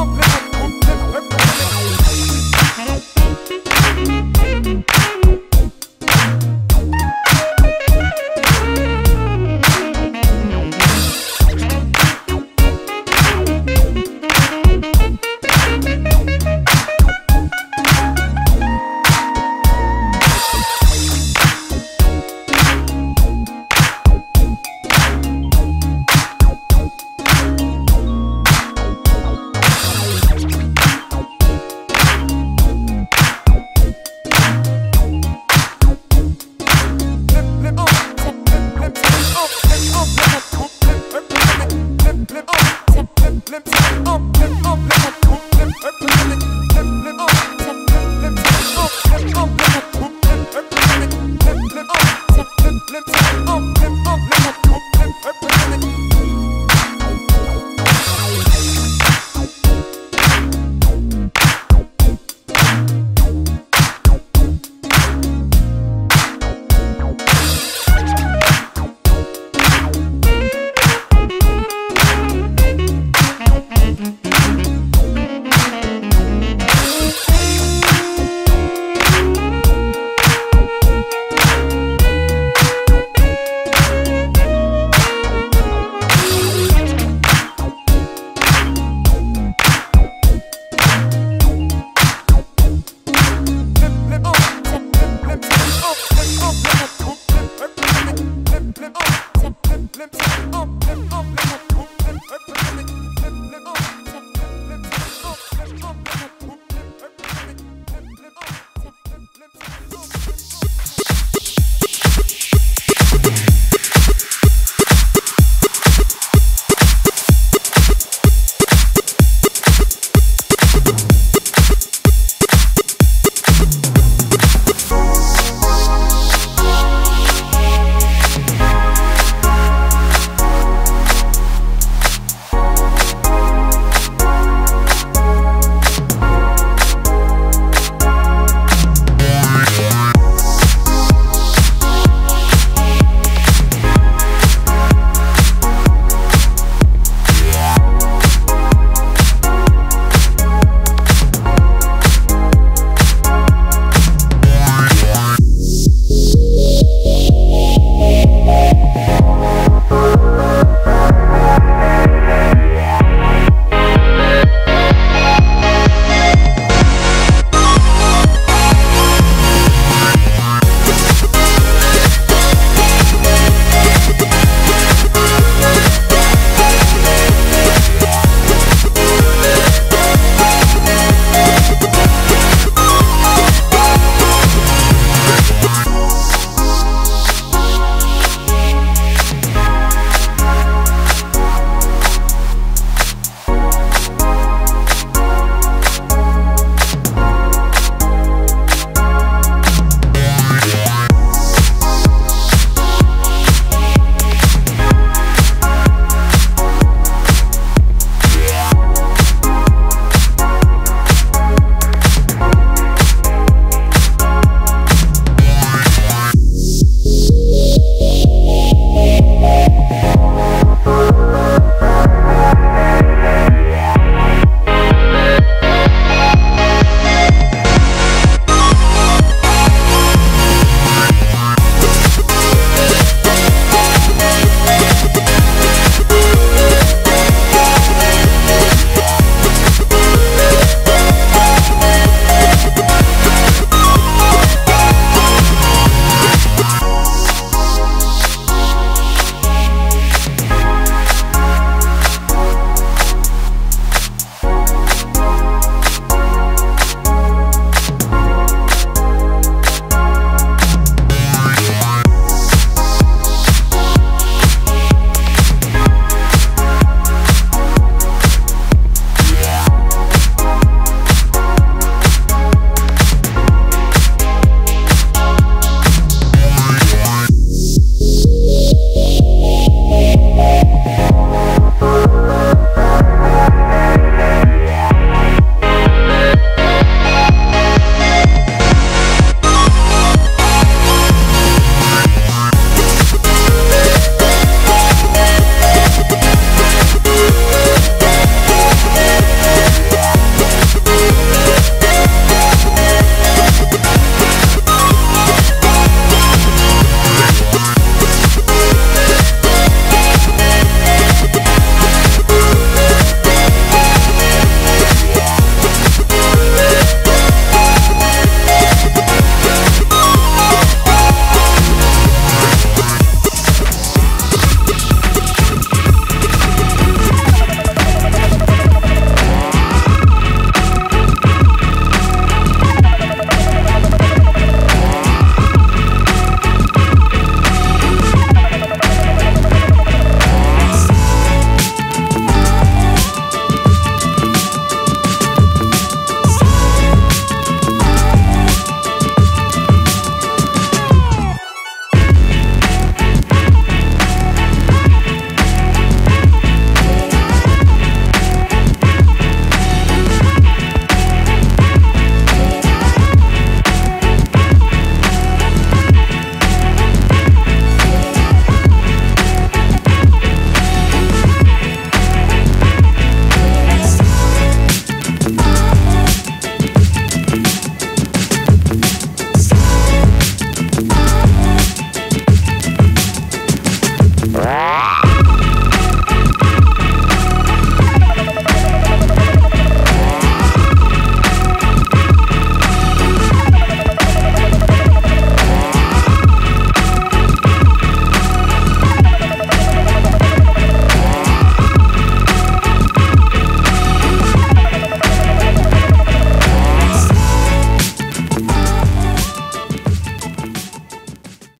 open